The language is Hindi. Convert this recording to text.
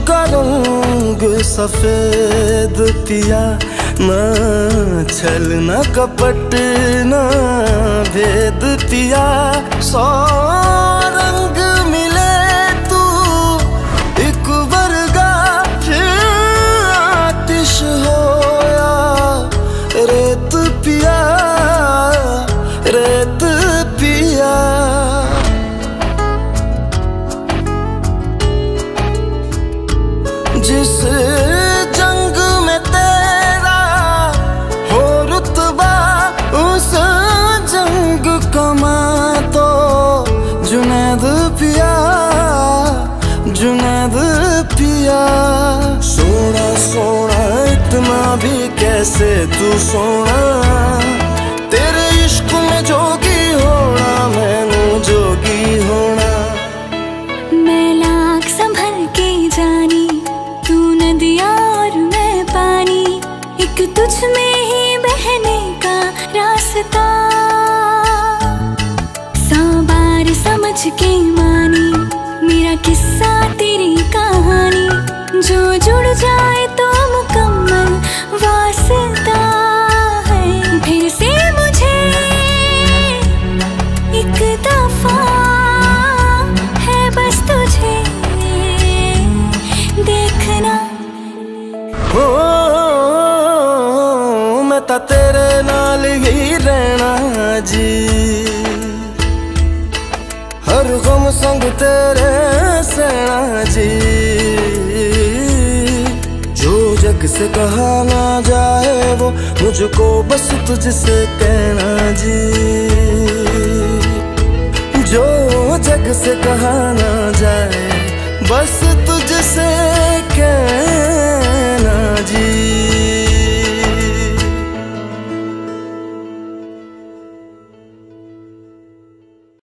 इश्क का रंग सफ़ेद पिया न छल न कपट न भेद पिया सौ पिया जुनैद पिया। सोना सोना इतना भी कैसे तू सोना? तेरे इश्क में जोगी समझ के मानी, मेरा किस्सा तेरी कहानी। जो जुड़ जाए तो मुकम्मल वास्ता है। फिर से मुझे एक दफ़ा है बस तुझे देखना। हो मैं तेरे नाल ही रहना जी। हर गम संग तेरे सहना जी। जो जग से कहा ना जाए वो मुझको बस तुझसे कहना जी। जो जग से कहा ना जाए बस तुझसे कहना